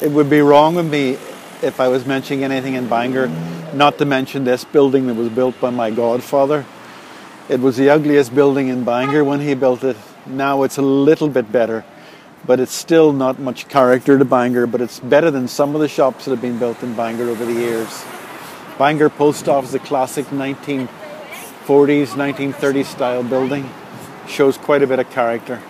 It would be wrong of me if I was mentioning anything in Bangor not to mention this building that was built by my godfather. It was the ugliest building in Bangor when he built it. Now it's a little bit better, but it's still not much character to Bangor, but it's better than some of the shops that have been built in Bangor over the years. Bangor Post Office, a classic 1940s, 1930s style building, shows quite a bit of character.